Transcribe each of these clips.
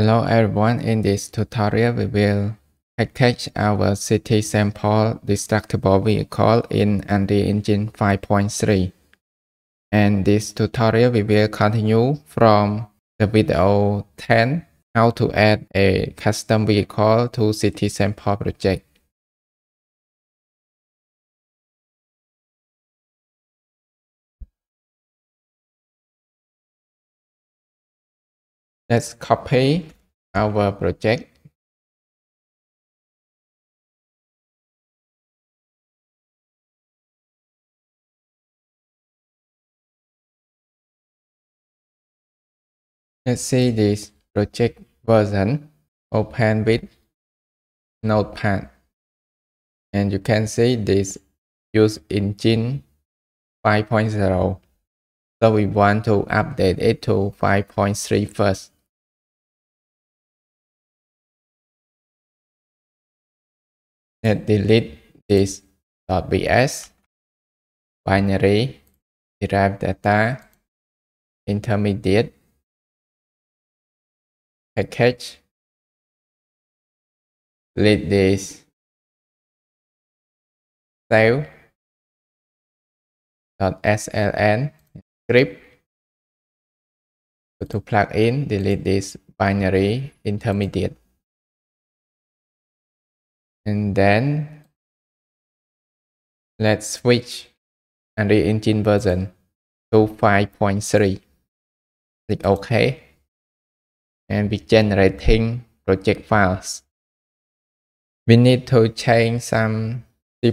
Hello everyone, in this tutorial we will package our city sample destructible vehicle in Unreal Engine 5.3. And this tutorial we will continue from the video 10 how to add a custom vehicle to city sample project. Let's copy our project. Let's see this project version open with notepad. And you can see this use engine 5.0 so we want to update it to 5.3 first Let's delete this .vs binary derived data intermediate package delete this save .sln script to plug in delete this binary intermediate and then let's switch Unreal Engine version to 5.3 click OK. And we generating project files. We need to change some C++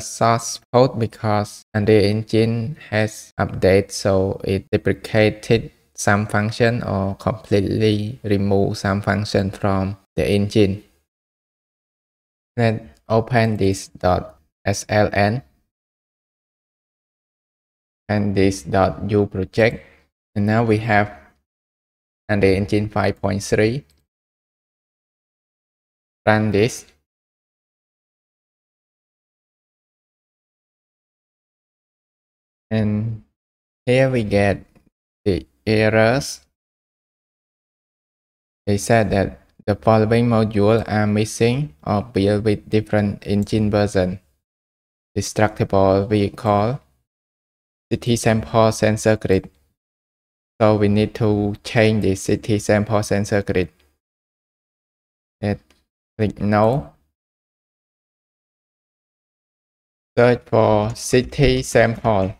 source code because Unreal Engine has updated so it deprecated some function or completely remove some function from the engine Let's open this dot .sln and this dot .u project. And now we have Unreal Engine 5.3. Run this. And here we get the errors. They said that the following modules are missing or built with different engine version. Destructible vehicle, city sample sensor grid. So we need to change the city sample sensor grid. Let's click no. Search for city sample.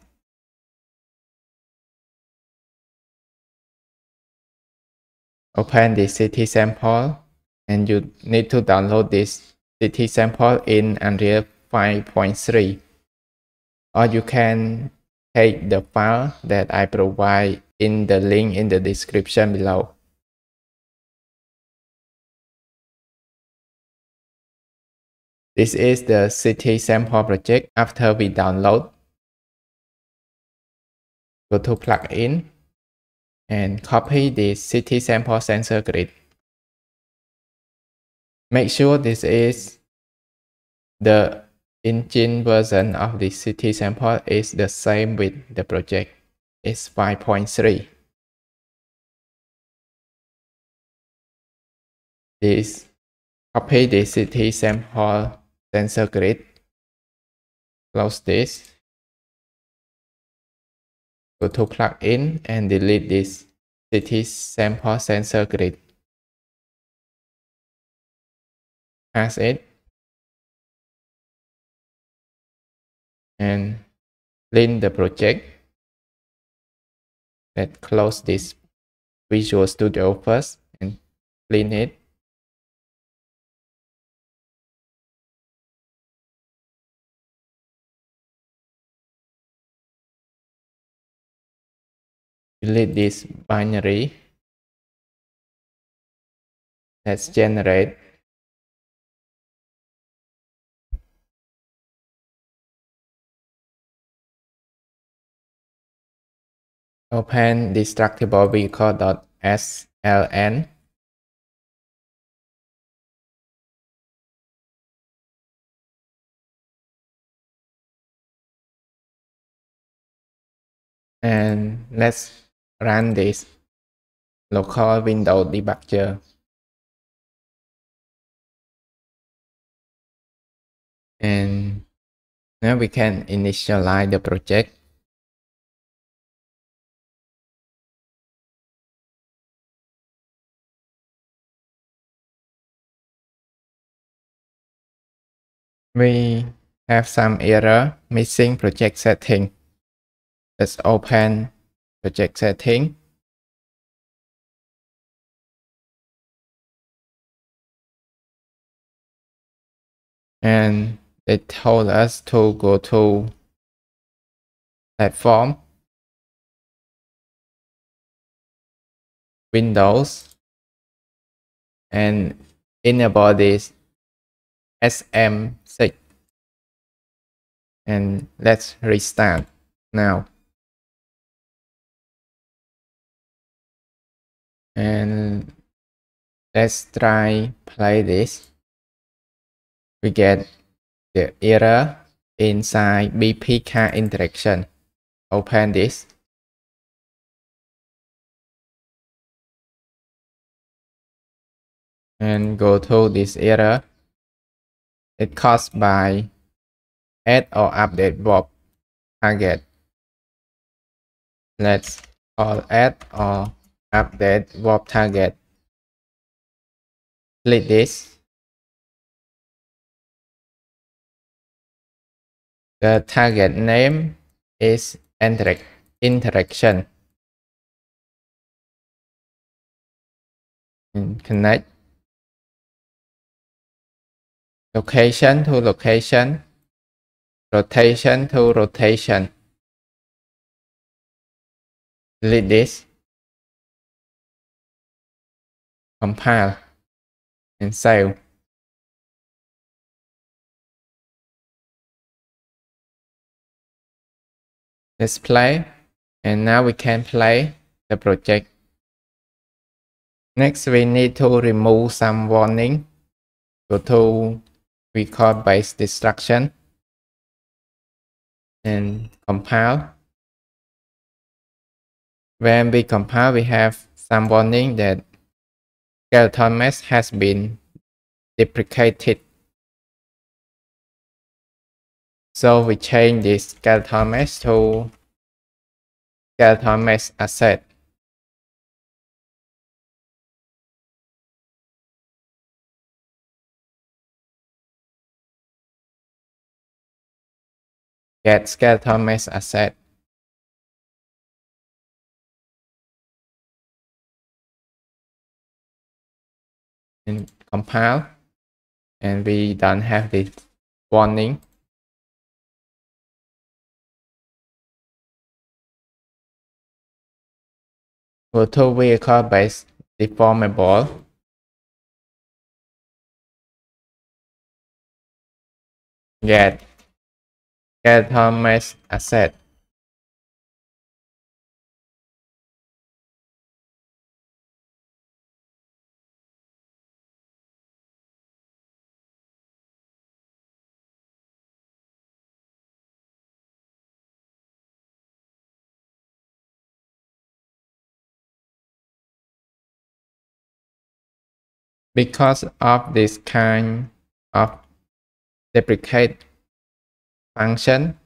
Open the city sample and you need to download this city sample in Unreal 5.3 or you can take the file that I provide in the link in the description below. This is the city sample project after we download. Go to plugin and copy the city sample sensor grid. Make sure this is the engine version of the city sample is the same with the project. It's 5.3. This copy the city sample sensor grid. Close this Go to plugin and delete this city sample sensor grid. Pass it. And clean the project. Let's close this Visual Studio first and clean it. Delete this binary. Let's generate. Open destructible vehicle.sln and let's run this local window debugger. And now we can initialize the project. We have some error missing project setting. Let's open project setting. And they told us to go to platform windows and enable this SM6 and let's restart now and let's try play this we get the error inside BP car interaction. Open this. And go to this error. It caused by add or update warp target. Let's call add or update warp target. Click this The target name is interac interaction. Mm, connect location to location, rotation to rotation. Delete this. Compile and save. Let's play. And now we can play the project. Next, we need to remove some warning. Go to record base destruction and compile. When we compile, we have some warning that skeleton mesh has been deprecated. So we change this skeleton mesh to mesh asset. Get skeleton mesh asset. And compile. And we don't have this warning. Motor vehicle based deformable get get mesh asset Because of this kind of duplicate function,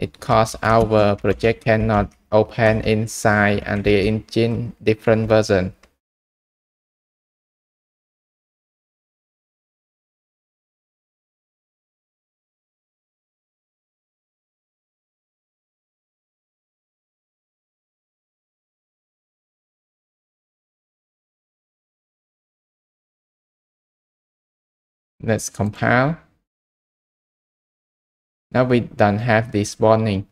it causes our project cannot open inside Unreal Engine different version. Let's compile. Now we don't have this warning.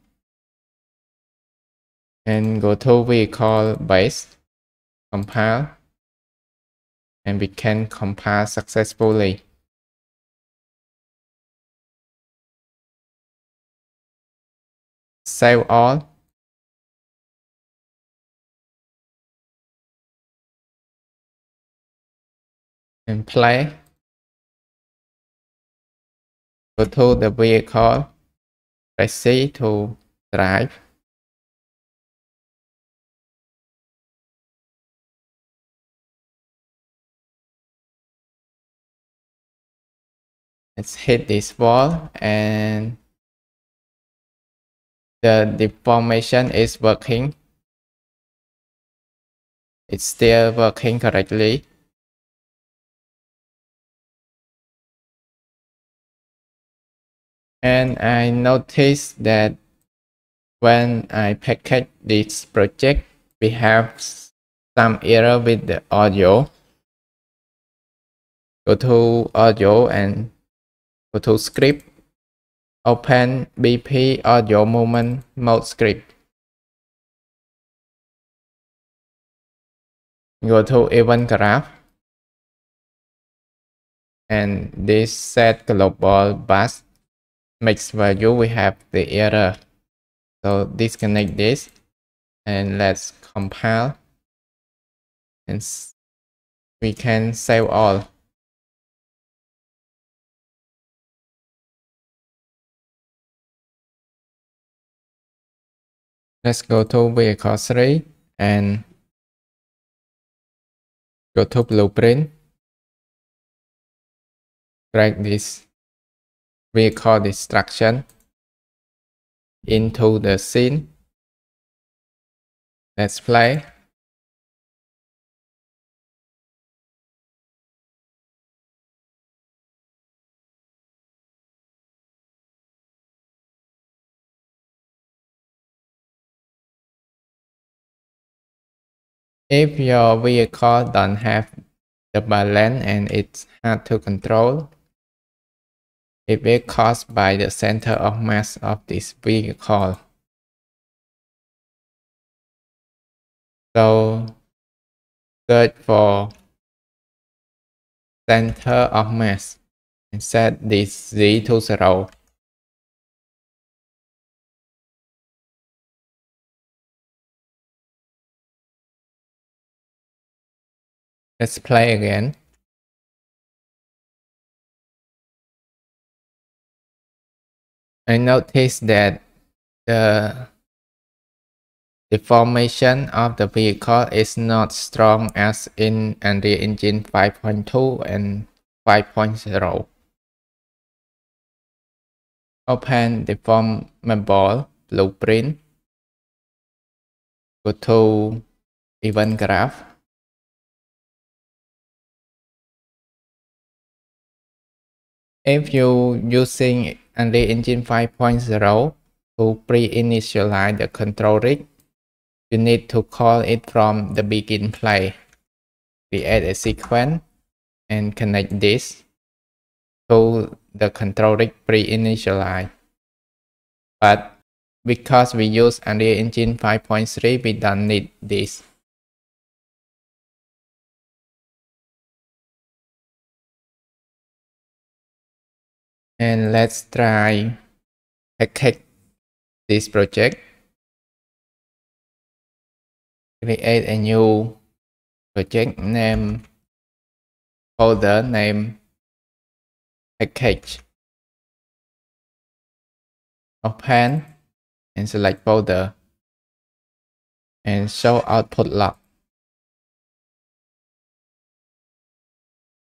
And go to vehicle base, compile, and we can compile successfully. Save all. And play. Go to the vehicle, press C to drive. let's hit this wall and the deformation is working it's still working correctly and I noticed that when I package this project we have some error with the audio. Go to audio and go to script. Open BP audio movement mode script. Go to event graph. And this set global bus mix value we have the error. So disconnect this and let's compile. And we can save all. Let's go to vehicle 3 and go to blueprint. Drag this vehicle destruction into the scene. Let's play. If your vehicle don't have the balance and it's hard to control, it will caused by the center of mass of this vehicle. So search for center of mass and set this z to 0. Let's play again. I noticed that the deformation of the vehicle is not strong as in Unreal Engine 5.2 and 5.0. Open deformable blueprint. Go to event graph. If you using Unreal Engine 5.0 to pre-initialize the control rig, you need to call it from the begin play. Create a sequence and connect this to the control rig pre-initialize. But because we use Unreal Engine 5.3, we don't need this. And let's try package this project. Create a new project name folder name package. Open and select folder and show output log.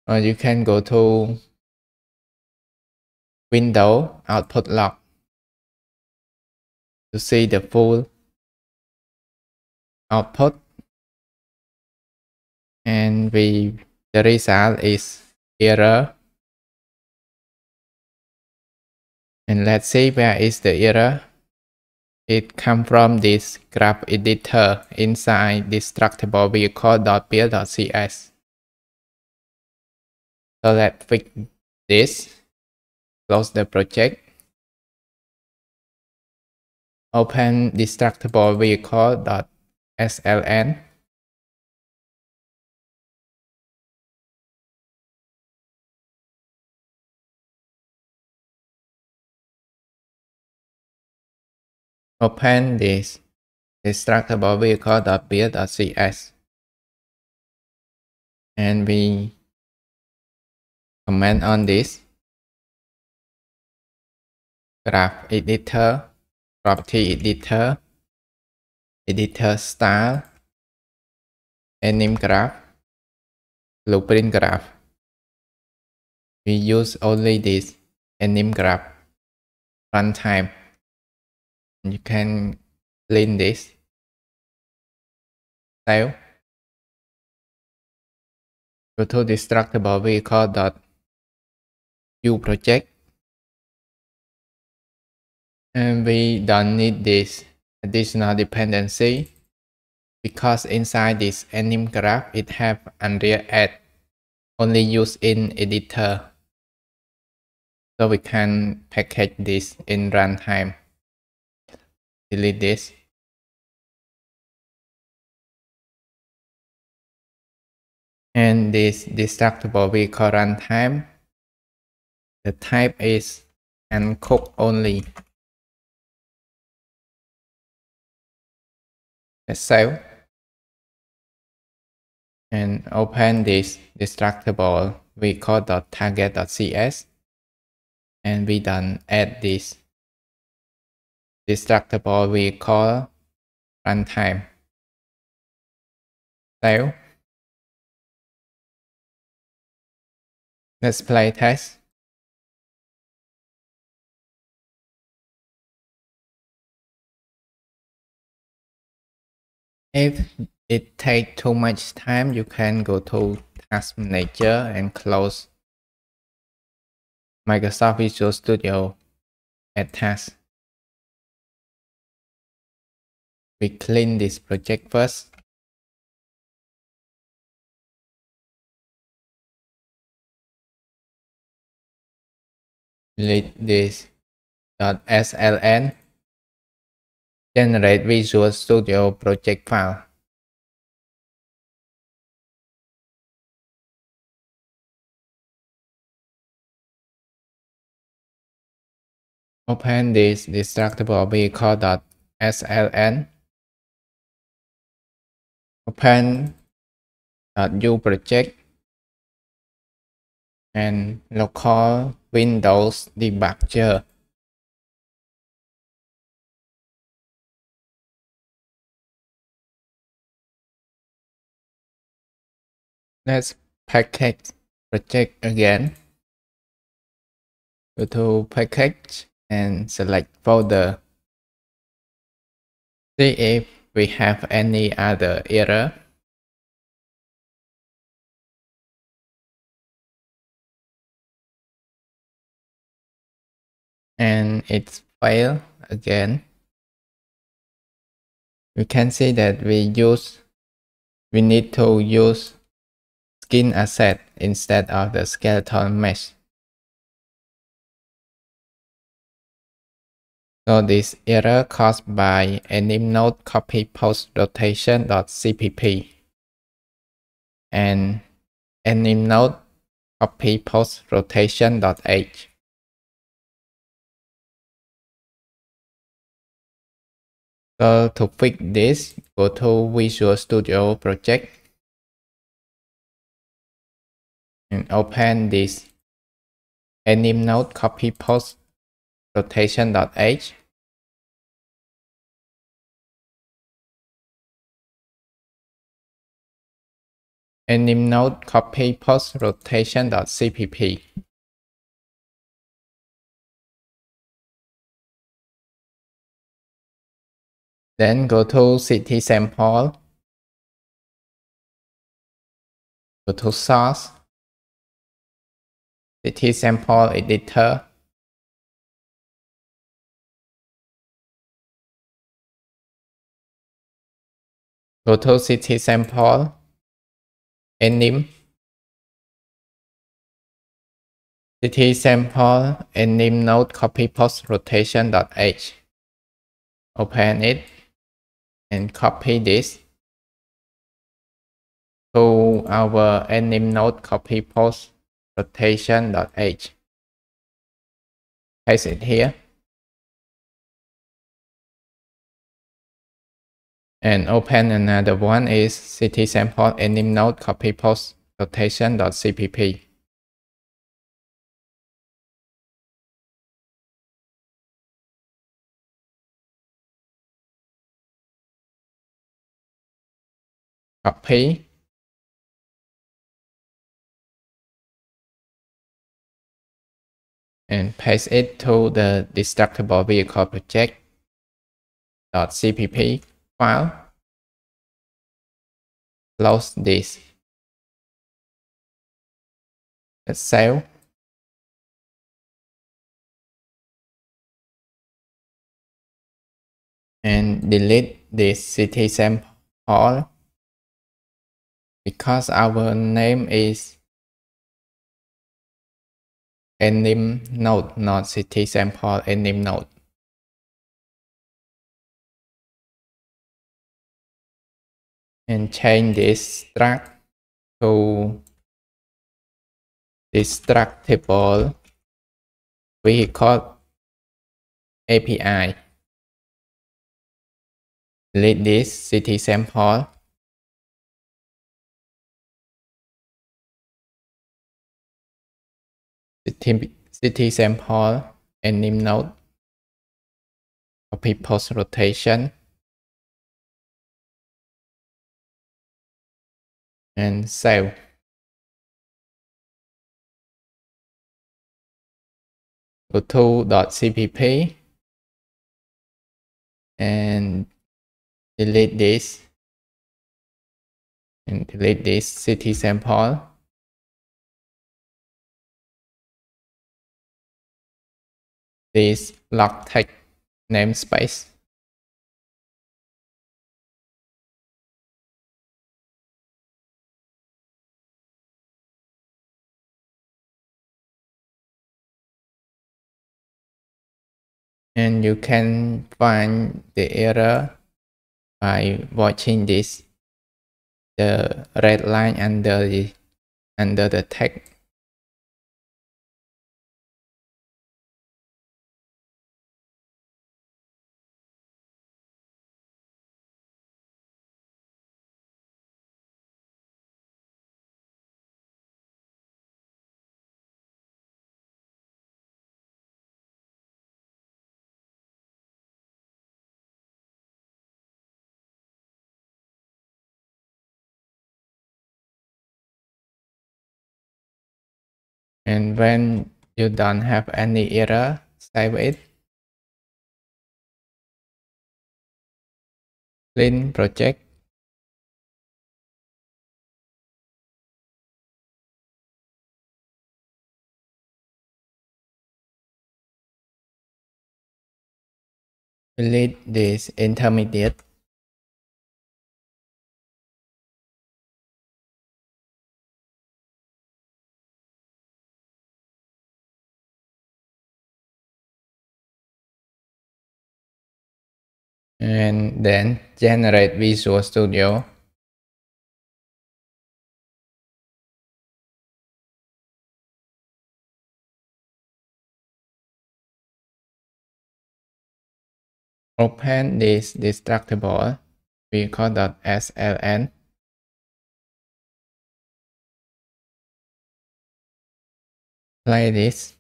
Or you can go to window output log to see the full output. And we the result is error. And let's see where is the error. It come from this graph editor inside destructible vehicle.build.cs so let's fix this close the project open destructible vehicle.sln open this destructible vehicle.build.cs and we comment on this graph editor, property editor, editor style, anim graph, blueprint graph. we use only this anim graph runtime. You can clean this. Save. Go to destructible vehicle dot view project. And we don't need this additional dependency because inside this anim graph it have UnrealEd only used in editor. So we can package this in runtime. Delete this. And this destructible vehicle runtime, the type is uncooked only. Let's save and open this destructible vehicle.target.cs and we done add this destructible vehicle runtime. Save. Let's play test. If it takes too much time, you can go to Task Manager and close Microsoft Visual Studio at Task. We clean this project first. Delete this .sln generate Visual Studio project file. Open this destructible vehicle.sln. Open .u project and local Windows debugger. Let's package project again. Go to package and select folder. See if we have any other error. And it's failed again. We can see that we use we need to use skin asset instead of the skeleton mesh. So this error caused by anim node copy post rotation.cpp and anim node copy post rotation.h. So to fix this, go to Visual Studio Project and open this anim node copy post rotation.h anim node copy post rotation.cpp then go to city sample go to source city sample editor go to city sample anim city sample anim node copy post rotation.h open it and copy this. To our anim node copy post rotation.h. Paste it here. And open another one is city sample anim node copy post rotation.cpp. Copy and paste it to the destructible vehicle project .cpp file. Close this. Let's save. And delete this city sample because our name is anim node, not city sample anim node. And change this struct to destructible vehicle API. Delete this city sample city sample anim node copy post rotation. And save go to .cpp and delete this. And delete this city sample this LOCTEXT namespace. And you can find the error by watching this the red line under the under the text and when you don't have any error save it. Clean project. Delete this intermediate and then generate Visual Studio. Open this destructible vehicle.sln. Play this.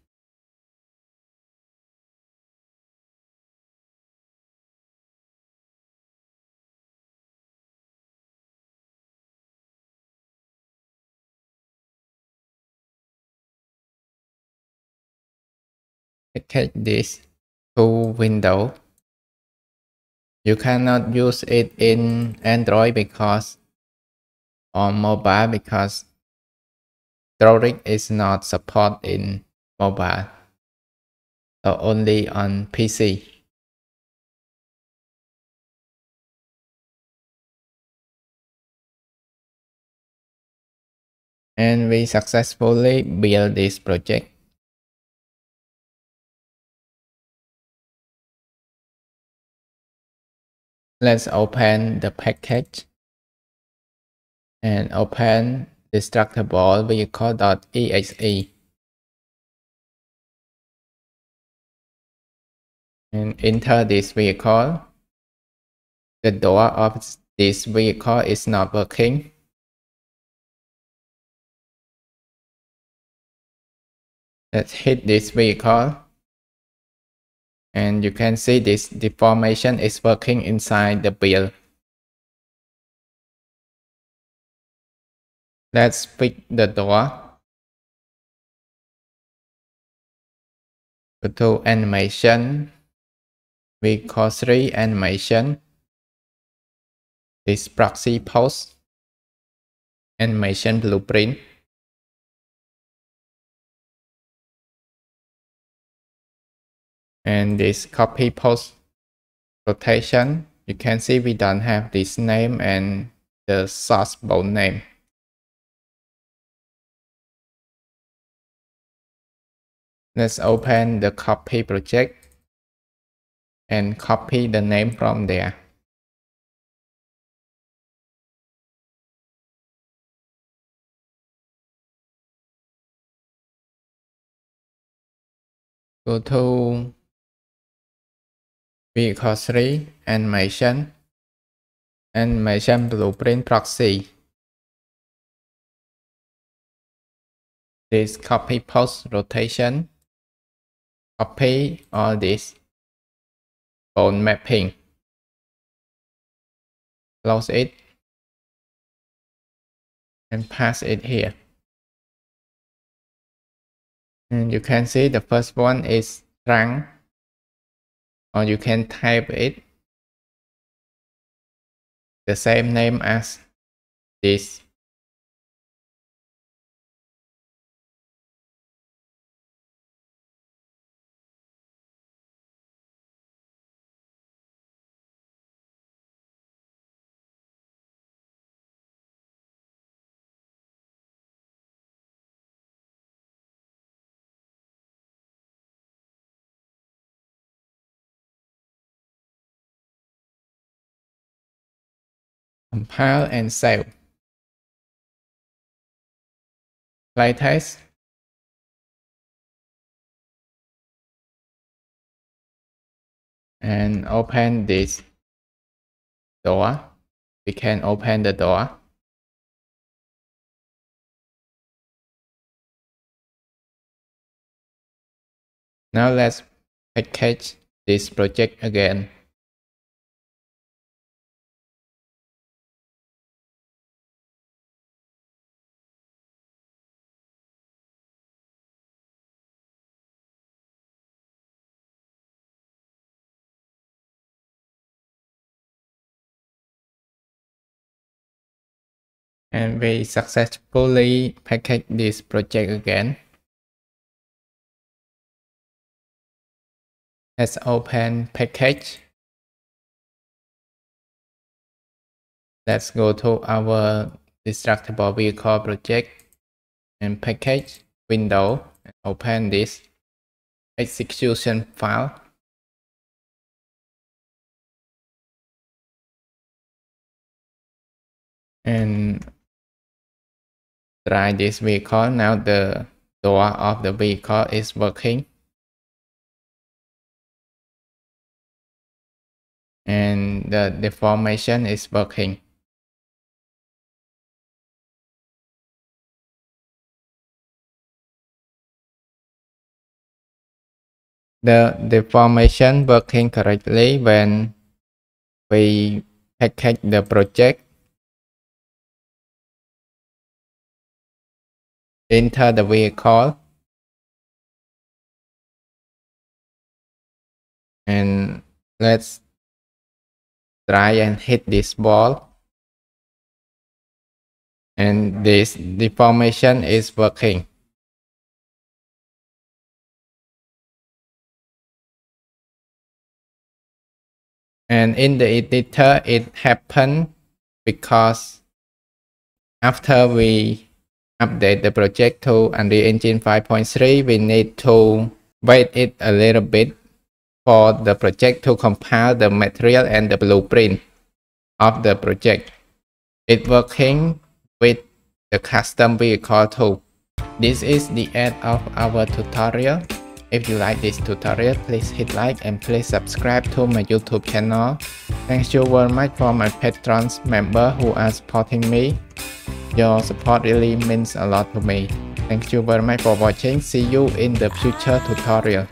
Take this to window. You cannot use it in android because on mobile because Droric is not support in mobile so only on pc and we successfully build this project Let's open the package and open destructible vehicle.exe and enter this vehicle. The door of this vehicle is not working. Let's hit this vehicle and you can see this deformation is working inside the build. Let's fix the door. Go to animation, Vehicle 3 animation, this proxy post, animation blueprint, and this copy post rotation you can see we don't have this name and the source bone name. Let's open the copy project and copy the name from there. Go to vehicle 3 animation and animation blueprint proxy. This copy post rotation. Copy all this bone mapping. Close it. And pass it here. And you can see the first one is trunk or you can type it the same name as this compile and save. Playtest. And open this door. We can open the door. Now let's package this project again. And we successfully package this project again. Let's open package. Let's go to our destructible vehicle project and package window and open this execution file. And drive this vehicle. Now the door of the vehicle is working. And the deformation is working. The deformation working correctly when we package the project enter the vehicle. And let's try and hit this ball. And this deformation is working. And in the editor it happened because after we update the project to Unreal Engine 5.3, we need to wait it a little bit for the project to compile the material and the blueprint of the project. It's working with the custom vehicle too. This is the end of our tutorial. If you like this tutorial, please hit like and please subscribe to my YouTube channel. Thank you very much for my patrons member who are supporting me. Your support really means a lot to me. Thank you very much for watching. See you in the future tutorial.